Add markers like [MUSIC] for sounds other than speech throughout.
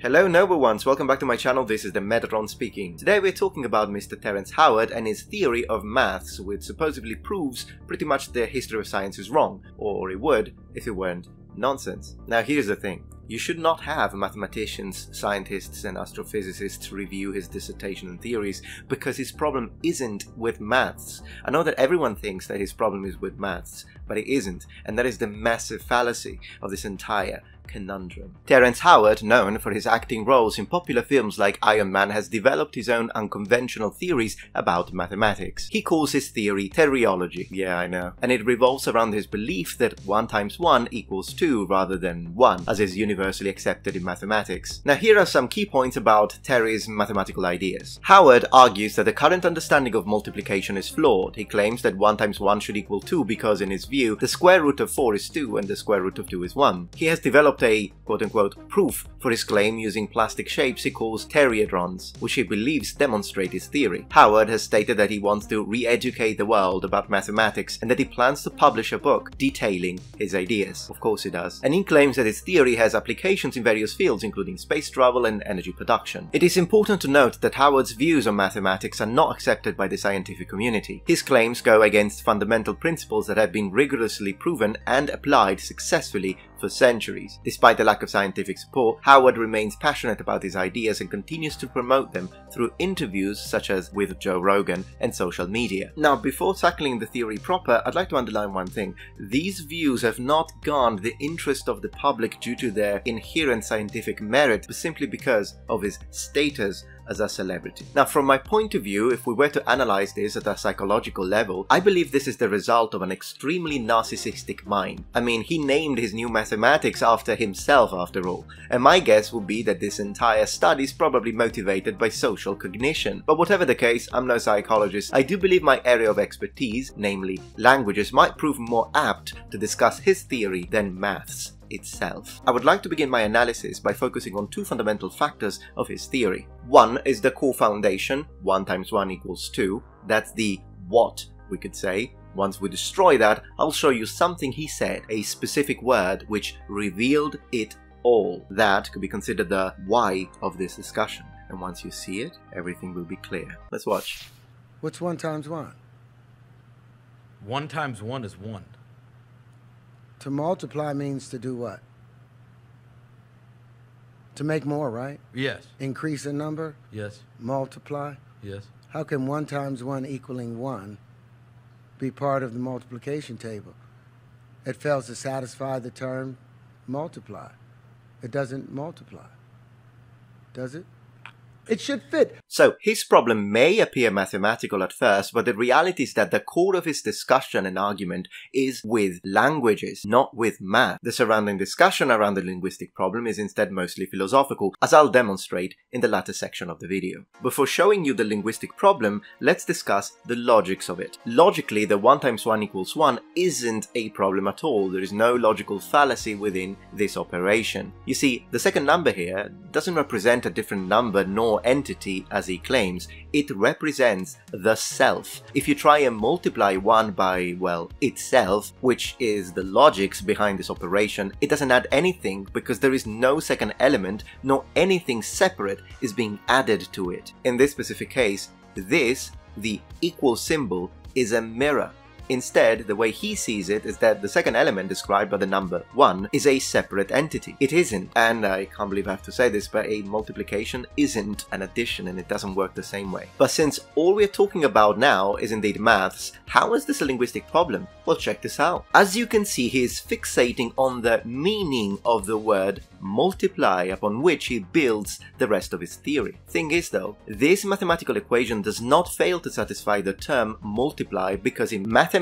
Hello noble ones, welcome back to my channel, this is the Metatron speaking. Today we're talking about Mr. Terrence Howard and his theory of maths, which supposedly proves pretty much the history of science is wrong, or it would if it weren't nonsense. Now here's the thing. You should not have mathematicians, scientists, and astrophysicists review his dissertation and theories because his problem isn't with maths. I know that everyone thinks that his problem is with maths, but it isn't, and that is the massive fallacy of this entire conundrum. Terrence Howard, known for his acting roles in popular films like Iron Man, has developed his own unconventional theories about mathematics. He calls his theory Terryology, yeah I know, and it revolves around his belief that 1 times 1 equals 2 rather than 1, as is universally accepted in mathematics. Now here are some key points about Terry's mathematical ideas. Howard argues that the current understanding of multiplication is flawed. He claims that 1 times 1 should equal 2 because in his view, the square root of 4 is 2 and the square root of 2 is 1. He has developed a quote-unquote proof for his claim using plastic shapes he calls Terryhedrons, which he believes demonstrate his theory. Howard has stated that he wants to re-educate the world about mathematics and that he plans to publish a book detailing his ideas. Of course he does. And he claims that his theory has applications in various fields including space travel and energy production. It is important to note that Howard's views on mathematics are not accepted by the scientific community. His claims go against fundamental principles that have been rigorously proven and applied successfully for centuries. Despite the lack of scientific support, Howard remains passionate about his ideas and continues to promote them through interviews such as with Joe Rogan and social media. Now, before tackling the theory proper, I'd like to underline one thing. These views have not garnered the interest of the public due to their inherent scientific merit, but simply because of his status as a celebrity. Now, from my point of view, if we were to analyze this at a psychological level, I believe this is the result of an extremely narcissistic mind. I mean, he named his new mathematics after himself, after all, and my guess would be that this entire study is probably motivated by social cognition. But whatever the case, I'm no psychologist. I do believe my area of expertise, namely languages, might prove more apt to discuss his theory than maths itself. I would like to begin my analysis by focusing on two fundamental factors of his theory. One is the core foundation, 1 times 1 equals 2. That's the what, we could say. Once we destroy that, I'll show you something he said, a specific word which revealed it all. That could be considered the why of this discussion. And once you see it, everything will be clear. Let's watch. What's 1 times 1? 1 times 1 is 1. To multiply means to do what? To make more, right? Yes. Increase in number, Yes. multiply. Yes. How can 1 times 1 equaling 1 be part of the multiplication table? It fails to satisfy the term multiply. It doesn't multiply. Does it? It should fit. So, his problem may appear mathematical at first, but the reality is that the core of his discussion and argument is with languages, not with math. The surrounding discussion around the linguistic problem is instead mostly philosophical, as I'll demonstrate in the latter section of the video. Before showing you the linguistic problem, let's discuss the logics of it. Logically, the 1 times 1 equals 1 isn't a problem at all. There is no logical fallacy within this operation. You see, the second number here doesn't represent a different number nor entity as he claims, it represents the self. If you try and multiply 1 by, well, itself, which is the logics behind this operation, it doesn't add anything because there is no second element nor anything separate is being added to it. In this specific case, this, the equal symbol, is a mirror. Instead, the way he sees it is that the second element described by the number 1 is a separate entity. It isn't, and I can't believe I have to say this, but a multiplication isn't an addition and it doesn't work the same way. But since all we're talking about now is indeed maths, how is this a linguistic problem? Well, check this out. As you can see, he is fixating on the meaning of the word multiply upon which he builds the rest of his theory. Thing is though, this mathematical equation does not fail to satisfy the term multiply because in mathematics,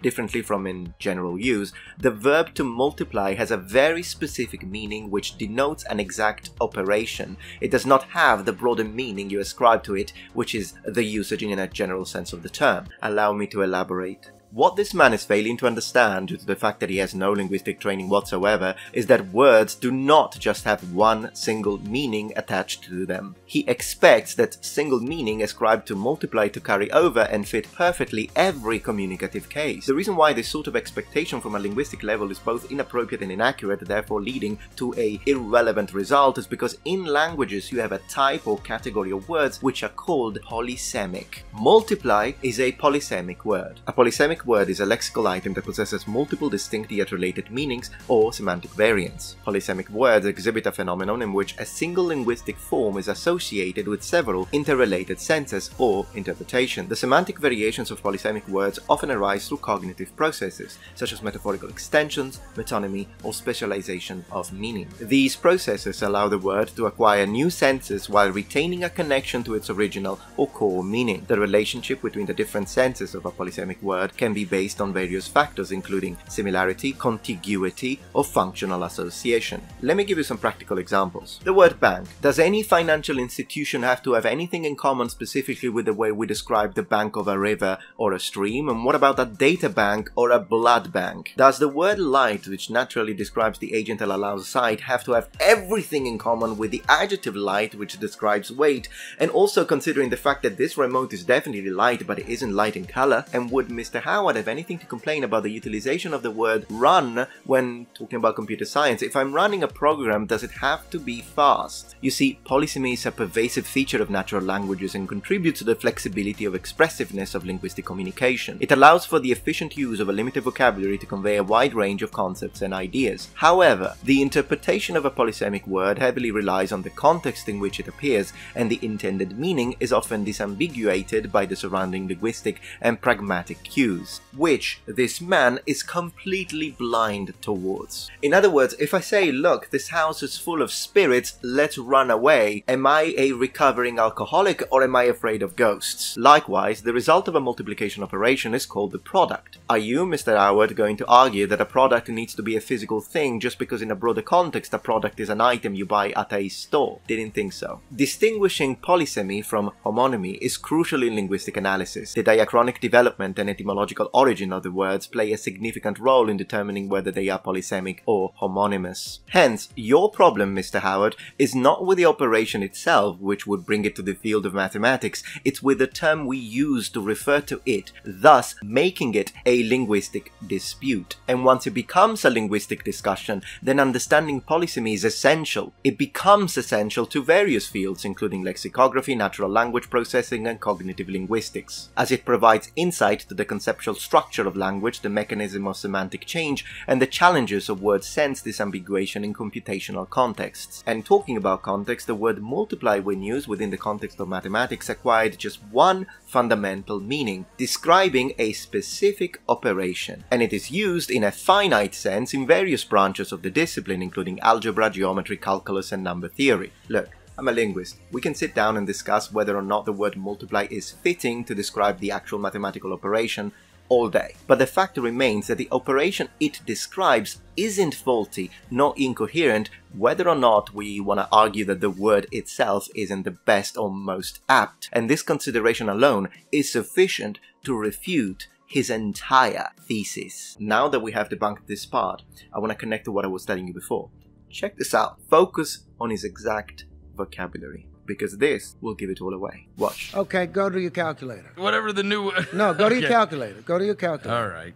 differently from in general use, the verb to multiply has a very specific meaning which denotes an exact operation. It does not have the broader meaning you ascribe to it, which is the usage in a general sense of the term. Allow me to elaborate. What this man is failing to understand, due to the fact that he has no linguistic training whatsoever, is that words do not just have one single meaning attached to them. He expects that single meaning ascribed to multiply to carry over and fit perfectly every communicative case. The reason why this sort of expectation from a linguistic level is both inappropriate and inaccurate, therefore leading to a irrelevant result, is because in languages you have a type or category of words which are called polysemic. Multiply is a polysemic word. A polysemic word is a lexical item that possesses multiple distinct yet related meanings or semantic variants. Polysemic words exhibit a phenomenon in which a single linguistic form is associated with several interrelated senses or interpretation. The semantic variations of polysemic words often arise through cognitive processes, such as metaphorical extensions, metonymy, or specialization of meaning. These processes allow the word to acquire new senses while retaining a connection to its original or core meaning. The relationship between the different senses of a polysemic word can be based on various factors including similarity, contiguity, or functional association. Let me give you some practical examples. The word bank. Does any financial institution have to have anything in common specifically with the way we describe the bank of a river or a stream? And what about a data bank or a blood bank? Does the word light, which naturally describes the agent that allows sight, have to have everything in common with the adjective light, which describes weight? And also considering the fact that this remote is definitely light, but it isn't light in color, and would Mr would have anything to complain about the utilization of the word run when talking about computer science. If I'm running a program, does it have to be fast? You see, polysemy is a pervasive feature of natural languages and contributes to the flexibility of expressiveness of linguistic communication. It allows for the efficient use of a limited vocabulary to convey a wide range of concepts and ideas. However, the interpretation of a polysemic word heavily relies on the context in which it appears, and the intended meaning is often disambiguated by the surrounding linguistic and pragmatic cues which this man is completely blind towards. In other words, if I say, look, this house is full of spirits, let's run away, am I a recovering alcoholic or am I afraid of ghosts? Likewise, the result of a multiplication operation is called the product. Are you, Mr. Howard, going to argue that a product needs to be a physical thing just because in a broader context a product is an item you buy at a store? Didn't think so. Distinguishing polysemy from homonymy is crucial in linguistic analysis. The diachronic development and etymological etymological origin of the words play a significant role in determining whether they are polysemic or homonymous. Hence, your problem, Mr. Howard, is not with the operation itself, which would bring it to the field of mathematics, it's with the term we use to refer to it, thus making it a linguistic dispute. And once it becomes a linguistic discussion, then understanding polysemy is essential. It becomes essential to various fields, including lexicography, natural language processing, and cognitive linguistics, as it provides insight to the concept structure of language, the mechanism of semantic change, and the challenges of word sense disambiguation in computational contexts. And talking about context, the word multiply when used within the context of mathematics acquired just one fundamental meaning, describing a specific operation, and it is used in a finite sense in various branches of the discipline, including algebra, geometry, calculus, and number theory. Look, I'm a linguist. We can sit down and discuss whether or not the word multiply is fitting to describe the actual mathematical operation, all day. But the fact remains that the operation it describes isn't faulty nor incoherent, whether or not we want to argue that the word itself isn't the best or most apt. And this consideration alone is sufficient to refute his entire thesis. Now that we have debunked this part, I want to connect to what I was telling you before. Check this out. Focus on his exact vocabulary because this will give it all away. Watch. Okay, go to your calculator. Whatever the new. [LAUGHS] No, go to Okay. your calculator. Go to your calculator. All right.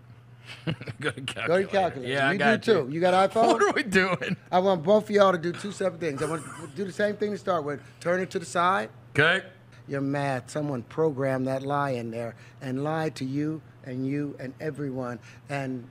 [LAUGHS] Go to calculator. Go to your calculator. Yeah, I got do you. too. You got [LAUGHS] iPhone? What are we doing? I want both of y'all to do two separate things. I want to do the same thing to start with. Turn it to the side. Okay. You're mad. Someone programmed that lie in there and lied to you and you and everyone, and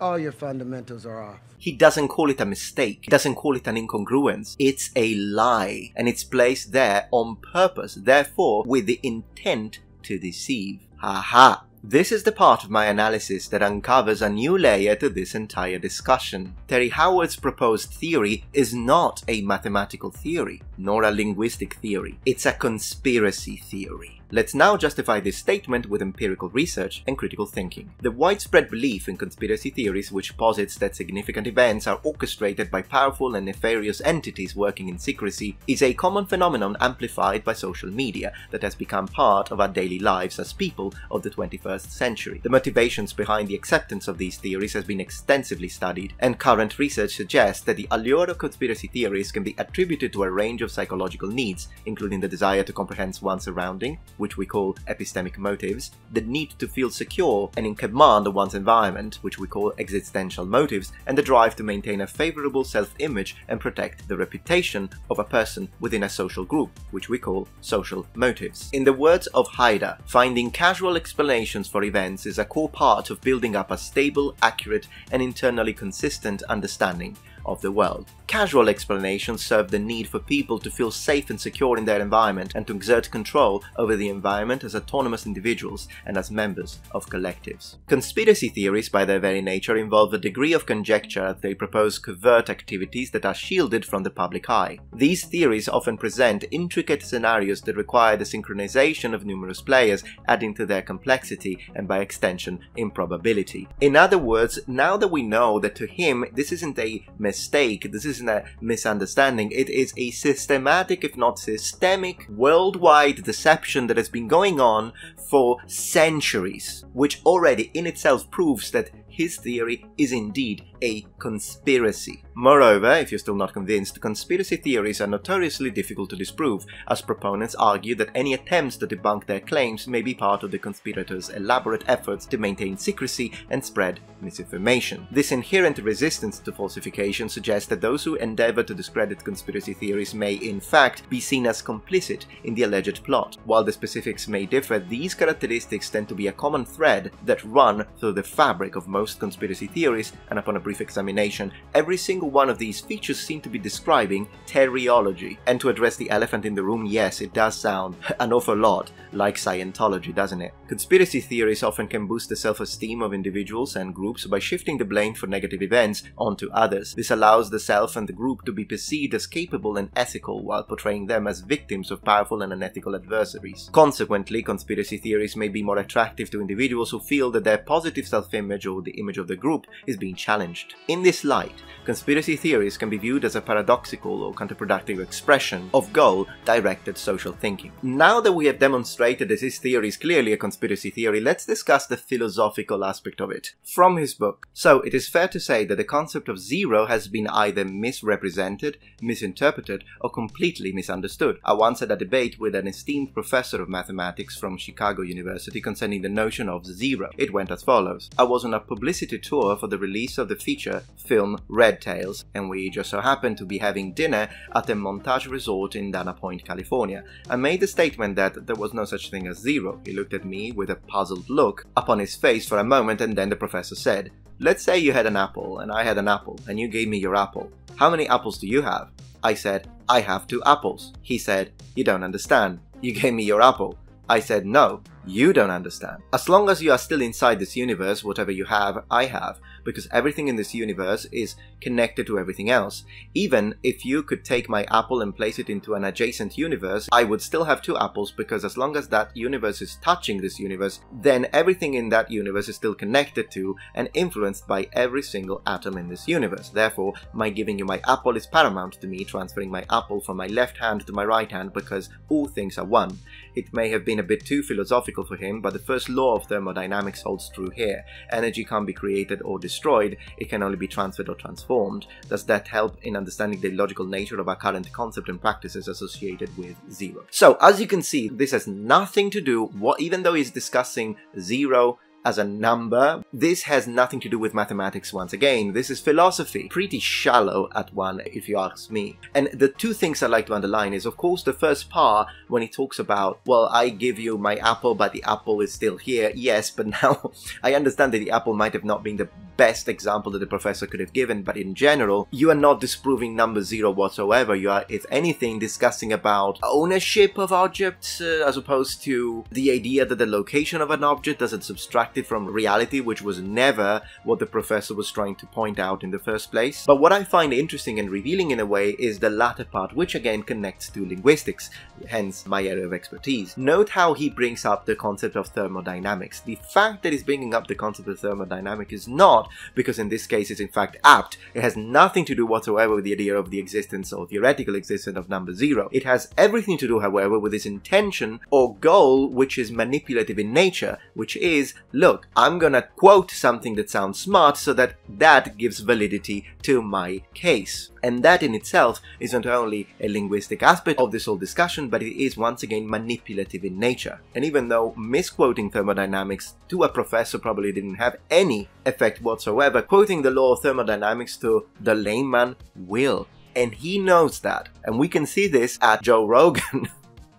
all your fundamentals are off. He doesn't call it a mistake. He doesn't call it an incongruence. It's a lie. And it's placed there on purpose, therefore, with the intent to deceive. Haha. This is the part of my analysis that uncovers a new layer to this entire discussion. Terry Howard's proposed theory is not a mathematical theory. nor a linguistic theory. It's a conspiracy theory. Let's now justify this statement with empirical research and critical thinking. The widespread belief in conspiracy theories, which posits that significant events are orchestrated by powerful and nefarious entities working in secrecy, is a common phenomenon amplified by social media that has become part of our daily lives as people of the 21st century. The motivations behind the acceptance of these theories has been extensively studied, and current research suggests that the allure of conspiracy theories can be attributed to a range of psychological needs, including the desire to comprehend one's surrounding, which we call epistemic motives, the need to feel secure and in command of one's environment, which we call existential motives, and the drive to maintain a favorable self-image and protect the reputation of a person within a social group, which we call social motives. In the words of Heider, finding casual explanations for events is a core part of building up a stable, accurate, and internally consistent understanding of the world. Casual explanations serve the need for people to feel safe and secure in their environment and to exert control over the environment as autonomous individuals and as members of collectives. Conspiracy theories, by their very nature, involve a degree of conjecture as they propose covert activities that are shielded from the public eye. These theories often present intricate scenarios that require the synchronization of numerous players, adding to their complexity and by extension improbability. In other words, now that we know that to him this isn't a mistake, this isn't a misunderstanding, it is a systematic, if not systemic, worldwide deception that has been going on for centuries, which already in itself proves that his theory is indeed a conspiracy. Moreover, if you're still not convinced, conspiracy theories are notoriously difficult to disprove, as proponents argue that any attempts to debunk their claims may be part of the conspirators' elaborate efforts to maintain secrecy and spread misinformation. This inherent resistance to falsification suggests that those who endeavor to discredit conspiracy theories may, in fact, be seen as complicit in the alleged plot. While the specifics may differ, these characteristics tend to be a common thread that run through the fabric of most conspiracy theories, and upon a brief examination, every single one of these features seem to be describing Terryology. And to address the elephant in the room, yes, it does sound [LAUGHS] an awful lot like Scientology, doesn't it? Conspiracy theories often can boost the self-esteem of individuals and groups by shifting the blame for negative events onto others. This allows the self and the group to be perceived as capable and ethical while portraying them as victims of powerful and unethical adversaries. Consequently, conspiracy theories may be more attractive to individuals who feel that their positive self-image or the image of the group is being challenged. In this light, conspiracy theories can be viewed as a paradoxical or counterproductive expression of goal-directed social thinking. Now that we have demonstrated that this theory is clearly a conspiracy theory, let's discuss the philosophical aspect of it. From his book. So, it is fair to say that the concept of zero has been either misrepresented, misinterpreted, or completely misunderstood. I once had a debate with an esteemed professor of mathematics from Chicago University concerning the notion of zero. It went as follows. I was on a publicity tour for the release of the feature film Red Tails, and we just so happened to be having dinner at a Montage Resort in Dana Point, California. I made the statement that there was no such thing as zero. He looked at me with a puzzled look upon his face for a moment, and then the professor said, Let's say you had an apple, and I had an apple, and you gave me your apple. How many apples do you have? I said, I have two apples. He said, You don't understand. You gave me your apple. I said, No, you don't understand. As long as you are still inside this universe, whatever you have, I have, because everything in this universe is connected to everything else. Even if you could take my apple and place it into an adjacent universe, I would still have two apples because as long as that universe is touching this universe, then everything in that universe is still connected to and influenced by every single atom in this universe. Therefore, my giving you my apple is paramount to me transferring my apple from my left hand to my right hand because all things are one. It may have been a bit too philosophical for him, but the first law of thermodynamics holds true here. Energy can't be created or destroyed, it can only be transferred or transformed. Does that help in understanding the logical nature of our current concept and practices associated with zero? So, as you can see, this has nothing to do, what, even though he's discussing zero as a number. This has nothing to do with mathematics once again. This is philosophy. Pretty shallow at one, if you ask me. And the two things I like to underline is, of course, the first part when he talks about, well, I give you my apple, but the apple is still here. Yes, but [LAUGHS] now I understand that the apple might have not been the best example that the professor could have given, but in general, you are not disproving number zero whatsoever. You are, if anything, discussing about ownership of objects uh, as opposed to the idea that the location of an object doesn't subtract it from reality, which was never what the professor was trying to point out in the first place. But what I find interesting and revealing in a way is the latter part, which again connects to linguistics, hence my area of expertise. Note how he brings up the concept of thermodynamics. The fact that he's bringing up the concept of thermodynamics is not because in this case it's in fact apt. It has nothing to do whatsoever with the idea of the existence or theoretical existence of number zero. It has everything to do, however, with his intention or goal, which is manipulative in nature, which is, look, I'm gonna quote something that sounds smart so that that gives validity to my case. And that in itself is not only a linguistic aspect of this whole discussion, but it is once again manipulative in nature. And even though misquoting thermodynamics to a professor probably didn't have any effect whatsoever, quoting the law of thermodynamics to the layman will. And he knows that. And we can see this at Joe [LAUGHS] Rogan.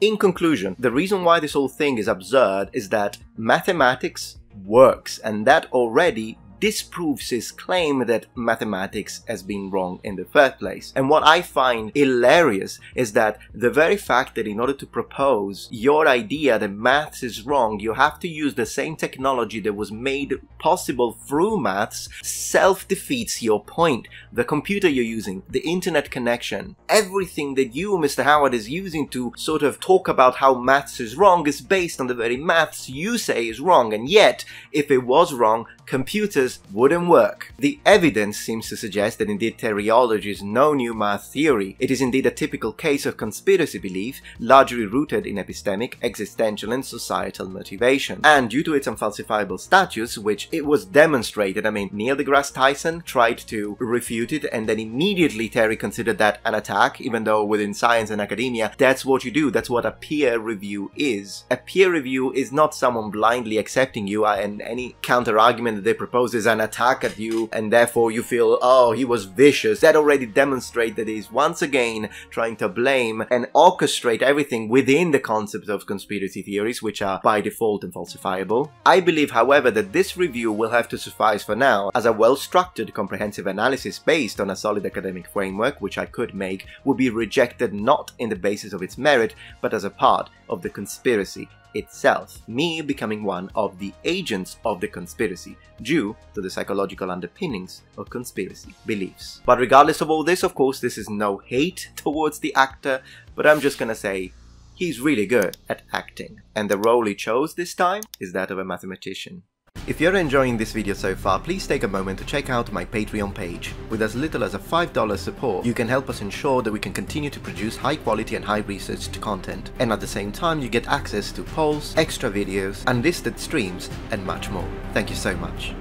In conclusion, the reason why this whole thing is absurd is that mathematics works, and that already disproves his claim that mathematics has been wrong in the first place. And what I find hilarious is that the very fact that in order to propose your idea that maths is wrong, you have to use the same technology that was made possible through maths self defeats your point. The computer you're using, the internet connection, everything that you, Mr. Howard, is using to sort of talk about how maths is wrong is based on the very maths you say is wrong. And yet, if it was wrong, computers wouldn't work. The evidence seems to suggest that indeed Terryology is no new math theory. It is indeed a typical case of conspiracy belief, largely rooted in epistemic, existential and societal motivation. And due to its unfalsifiable status, which it was demonstrated, I mean, Neil deGrasse Tyson tried to refute it and then immediately Terry considered that an attack, even though within science and academia, that's what you do, that's what a peer review is. A peer review is not someone blindly accepting you uh, and any counter argument that they propose is an attack at you and therefore you feel, oh, he was vicious. That already demonstrates that he's once again trying to blame and orchestrate everything within the concept of conspiracy theories, which are by default unfalsifiable. I believe, however, that this review will have to suffice for now, as a well-structured comprehensive analysis based on a solid academic framework, which I could make, would be rejected not in the basis of its merit, but as a part of the conspiracy itself, me becoming one of the agents of the conspiracy, due to the psychological underpinnings of conspiracy beliefs. But regardless of all this, of course, this is no hate [LAUGHS] towards the actor, but I'm just gonna say he's really good at acting, and the role he chose this time is that of a mathematician. If you're enjoying this video so far, please take a moment to check out my Patreon page. With as little as a $5 support, you can help us ensure that we can continue to produce high quality and high researched content. And at the same time, you get access to polls, extra videos, unlisted streams, and much more. Thank you so much.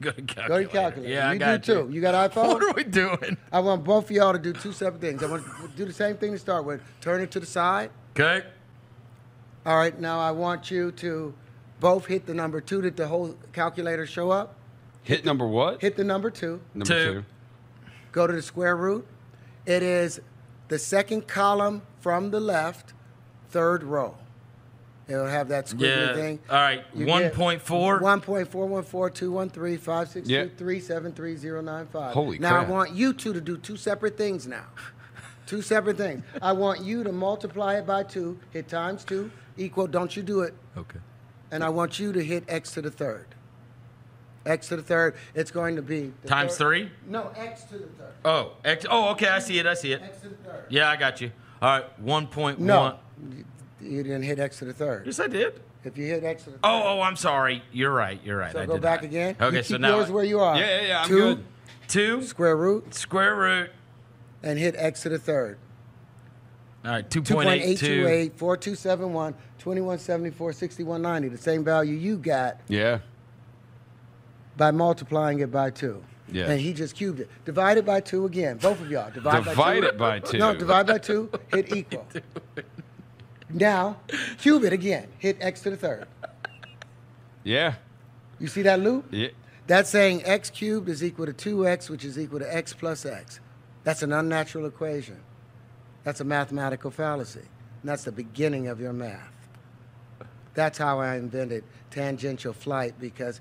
Go [LAUGHS] to Go to calculator. calculator. Yeah, I got do you. too. You got iPhone? [LAUGHS] What are we doing? I want both of y'all to do two separate things. I want to do the same thing to start with. Turn it to the side. Okay. All right, now I want you to both hit the number two. Did the whole calculator show up? Hit number what? Hit the number two. number Two. two. Go to the square root. It is the second column from the left, third row. It'll have that squiggly Yeah. thing. All right. You One get point four. 1.414213562373095. Holy now crap. I want you two to do two separate things now. Two separate things. I want you to multiply it by two, hit times two, equal, don't you do it. Okay. And I want you to hit x to the third. x to the third, it's going to be. Times third- three. No, x to the third. Oh, X. Oh, okay. I see it. I see it. x to the third. Yeah, I got you. All right. One point No, one. you didn't hit x to the third. Yes, I did. If you hit x to the third. Oh, oh, I'm sorry. You're right. You're right. So I go did back not. again. Okay, you so keep now yours where you are. Yeah, yeah, yeah, I'm two, good. two Square root square root. And hit x to the third. All right. Two point eight two. 2.828, 4271, 2174, 6190. The same value you got Yeah. by multiplying it by two. Yeah. And he just cubed it. Divide it by two again. Both of y'all. Divide, by Divide two. it by two. No, divide by two, hit [LAUGHS] equal. Now, cube it again. Hit x to the third. Yeah. You see that loop? Yeah. That's saying x cubed is equal to 2x, which is equal to x plus x. That's an unnatural equation. That's a mathematical fallacy. And that's the beginning of your math. That's how I invented tangential flight because